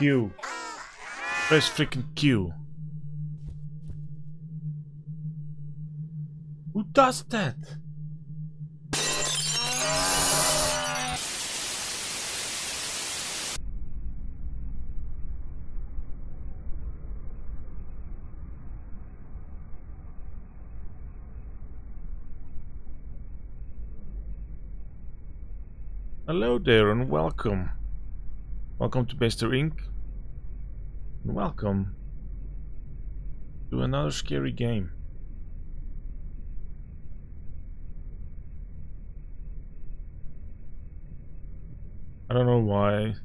Q. Freaking Q. Who does that? Hello there and welcome. Welcome to Bester Inc. Welcome to another scary game. I don't know why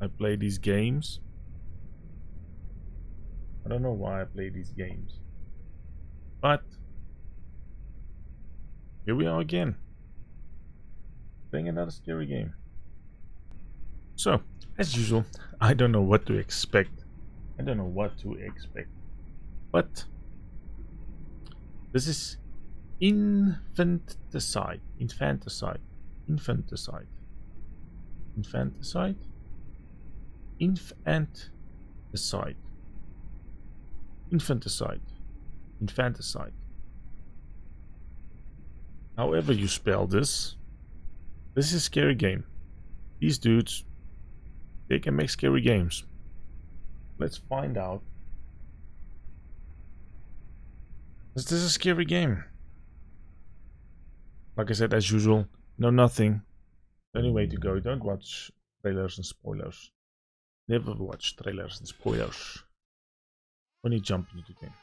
I play these games. I don't know why I play these games. But here we are again. Playing another scary game. So, as usual, I don't know what to expect. I don't know what to expect. But this is infanticide. Infanticide. Infanticide. Infanticide? Infanticide. Infanticide. Infanticide. However you spell this, this is a scary game. These dudes, they can make scary games. Let's find out. Is this a scary game? Like I said, as usual, no nothing. The only way to go, don't watch trailers and spoilers. Never watch trailers and spoilers. You jump into the game.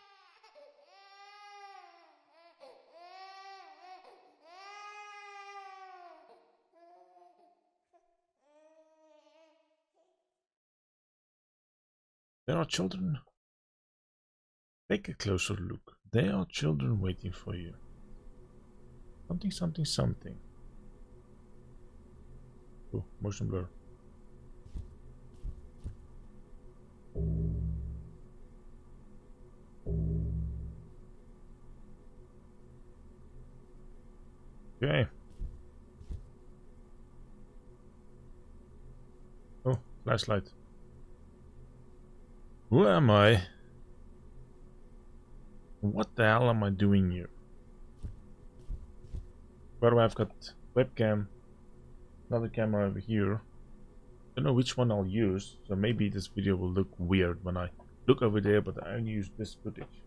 There are children. Take a closer look. There are children waiting for you. Something, something, something. Oh, motion blur. Okay. Oh, flashlight. Who am I? What the hell am I doing here? By the way, I've got webcam, another camera over here. Don't know which one I'll use, so maybe this video will look weird when I look over there, but I only use this footage.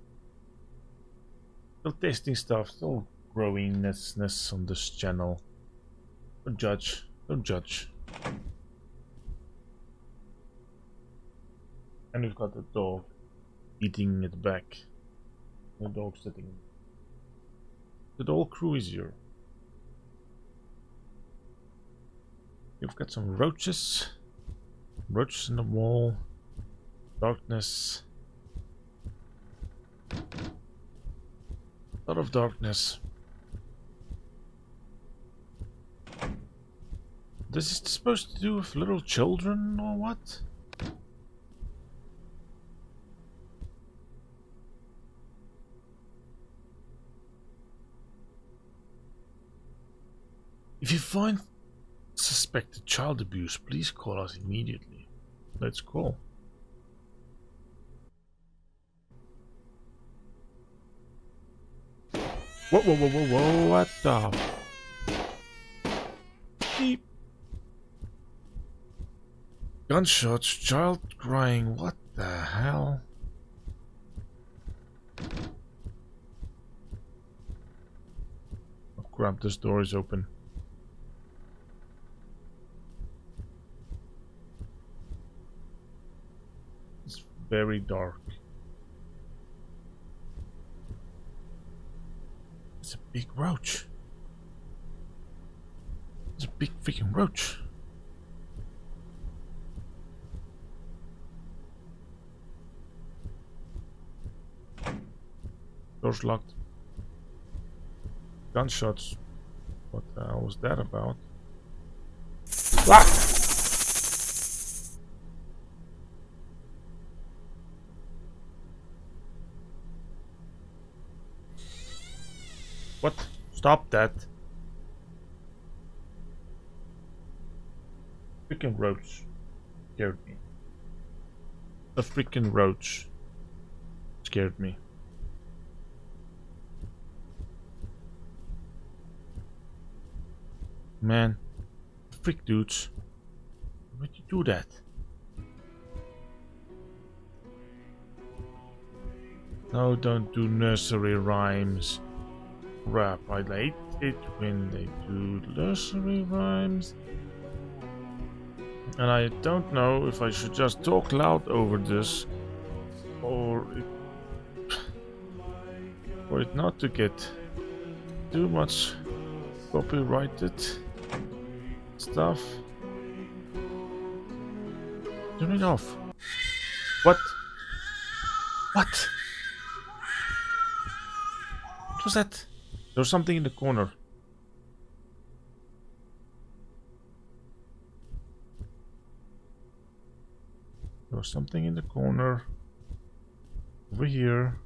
Still testing stuff, still growingness on this channel. Don't judge, don't judge. And we've got the dog eating it back. The dog sitting. The whole crew is here. You've got some roaches. Roaches in the wall. Darkness. A lot of darkness. This is supposed to do with little children or what? If you find suspected child abuse, please call us immediately. Let's call. Whoa, whoa, whoa, whoa, whoa, what the? Beep. Gunshots, child crying, what the hell? Oh crap, this door is open. Very dark. It's a big roach. It's a big freaking roach. Doors locked. Gunshots. What the hell was that about? Locked! Stop that. Freaking roach scared me. a freaking roach scared me. Man, freak dudes. Why'd you do that? No, don't do nursery rhymes. Crap, I hate it when they do nursery rhymes. And I don't know if I should just talk loud over this or it, for it not to get too much copyrighted stuff. Turn it off. What? What? What was that? There was something in the corner. There's something in the corner. Over here.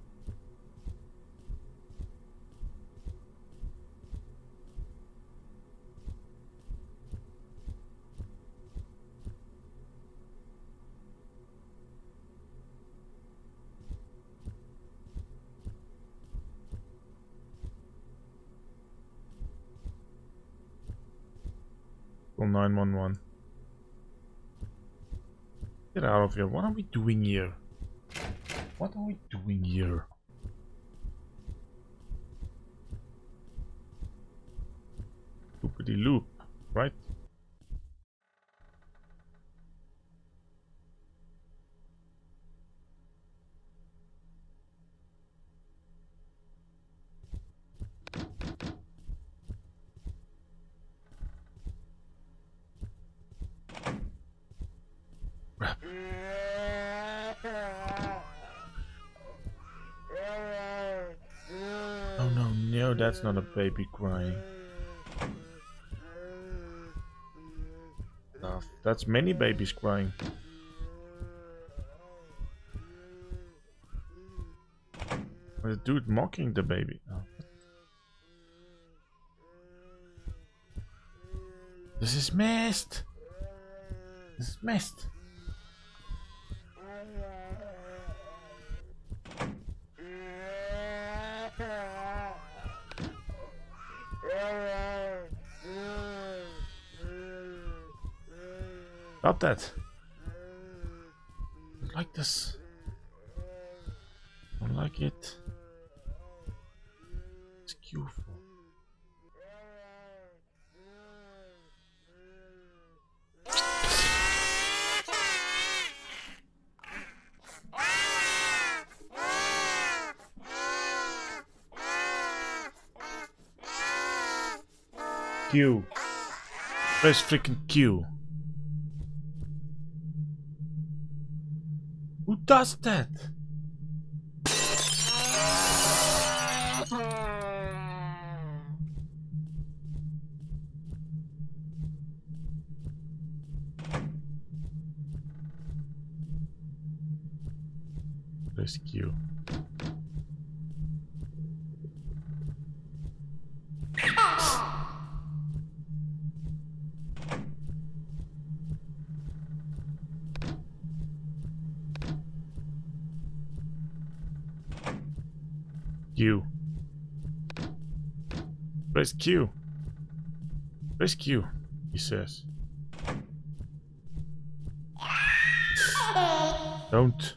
Call 911. Get out of here. What are we doing here? What are we doing here? Loopity loop, Oh no, no, that's not a baby crying. Stuff. That's many babies crying. The dude mocking the baby. Oh. This is mist. This is mist. Stop that. Don't like this. Don't like it. It's cute. Q. Press freaking Q. does that? Press Press Q. Press Q, he says. Don't.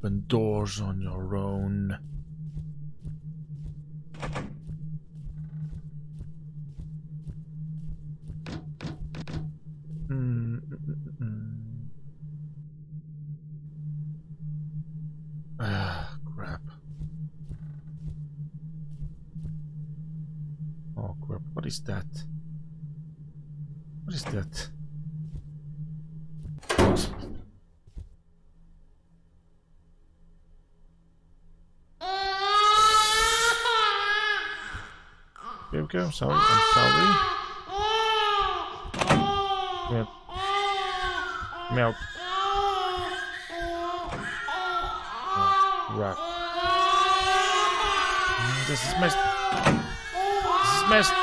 open doors on your own. Mm, mm, mm. Ah, crap. Oh, crap. What is that? What is that? Go. I'm sorry. I'm sorry. Come. Oh, crap. Mm, This is messed. This is messed.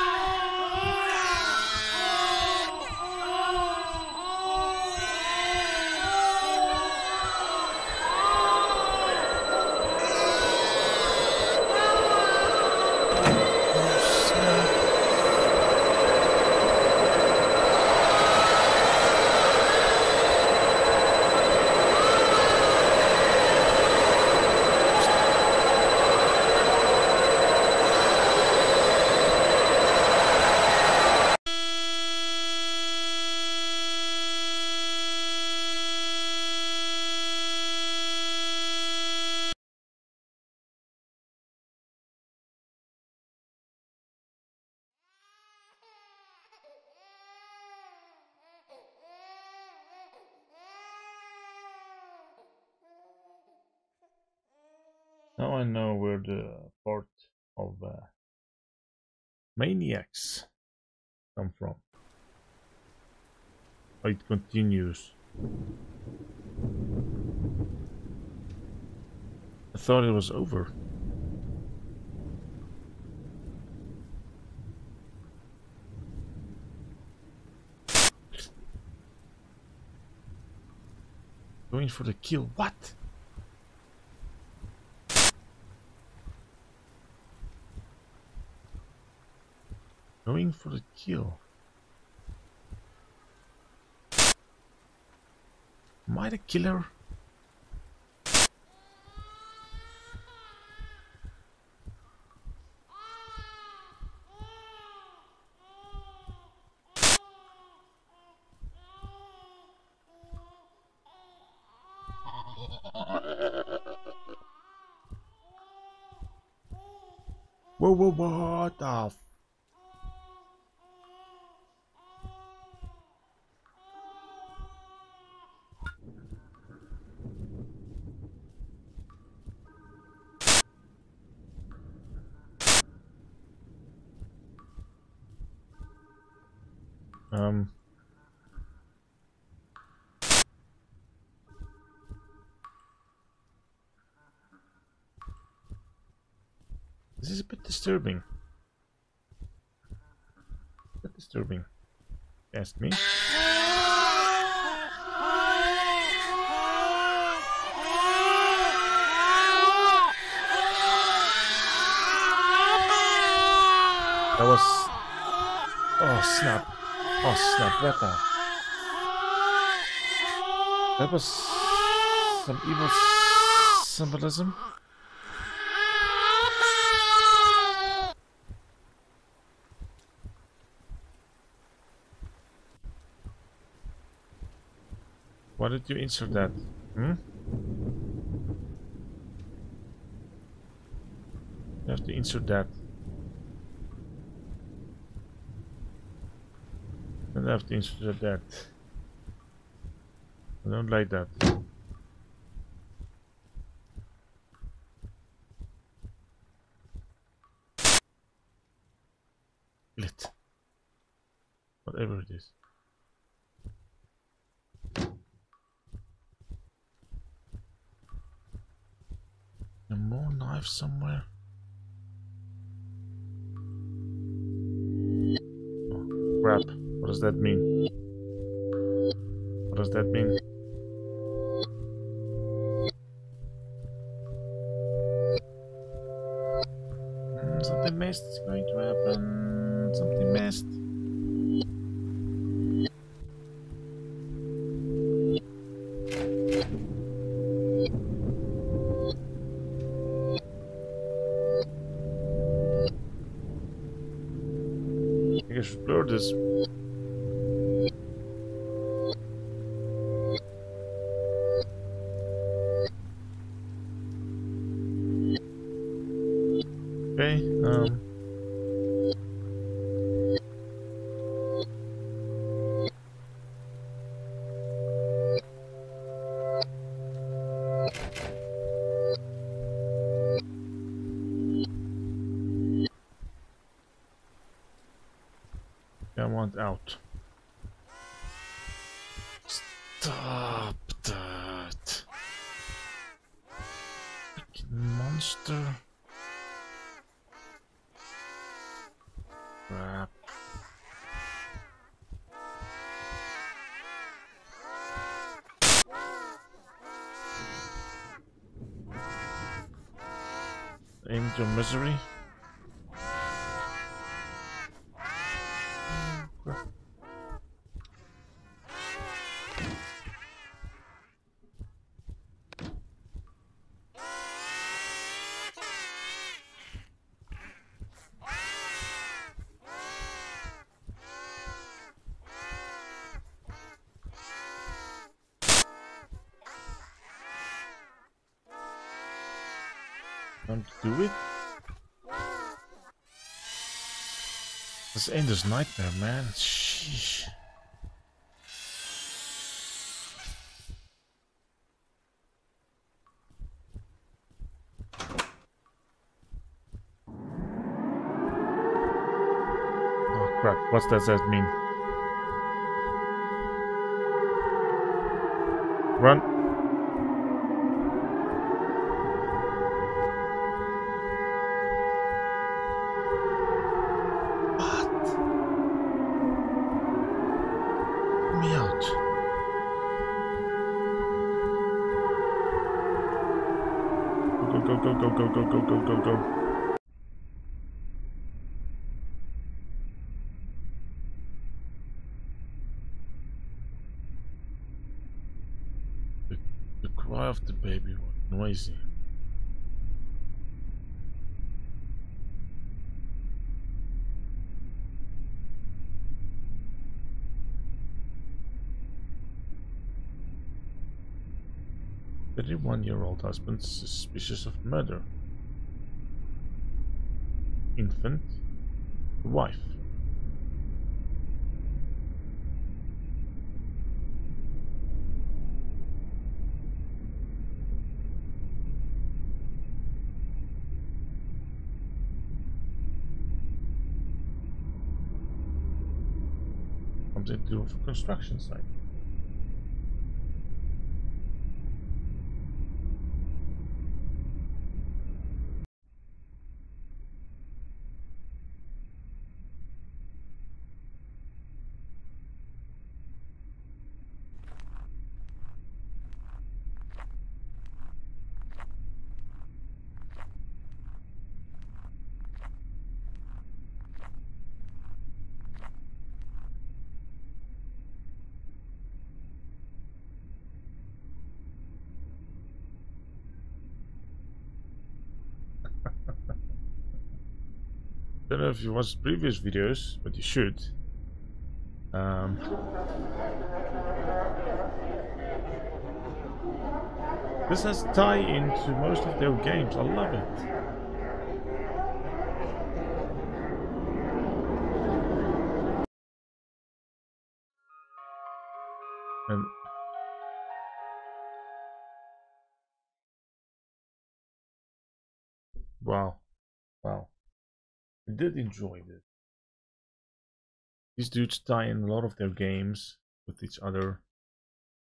Now I know where the part of uh, maniacs come from. It continues. I thought it was over. Going for the kill. What? Going for the kill. Am I the killer? Whoa, whoa, what the f- Um. This is a bit disturbing. A bit disturbing. Ask me. That was. Oh snap! Oh snap! What the? That was some evil symbolism. Why did you insert that? Hmm? You have to insert that. And I have to insert that. I don't like that. Lit. Whatever it is. There more knives somewhere? Oh, crap. What does that mean? What does that mean? I want out. Stop that. Monster. Crap. Aim to misery. To do it. This nightmare, man. Sheesh. Oh crap, what does that mean? Run. The, the cry of the baby was noisy. The one year old husband suspicious of murder. Infant, wife. Something to do construction site. Don't know if you watched previous videos, but you should. Um, this has tie into most of their games. I love it. Did enjoy this. These dudes tie in a lot of their games with each other.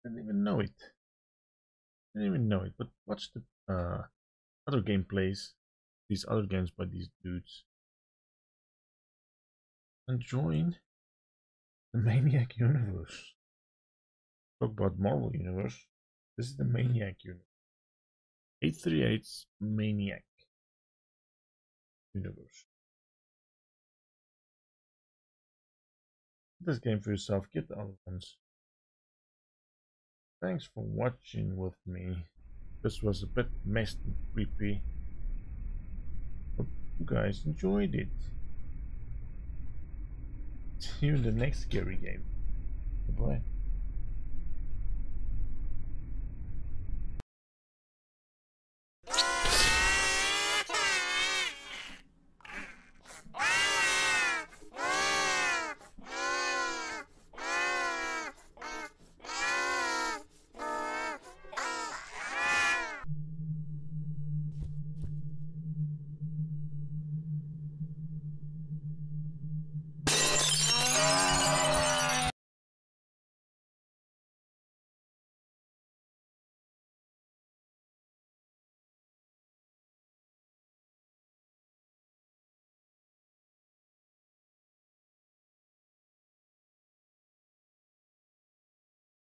Didn't even know it. Didn't even know it, but watch the uh, other gameplays, these other games by these dudes. And join the Maniac universe. Talk about Marvel universe. This is the Maniac universe. 838's Maniac universe. This game for yourself. Get the other ones. Thanks for watching with me. This was a bit messed and creepy. Hope you guys enjoyed it. See you in the next scary game. Goodbye.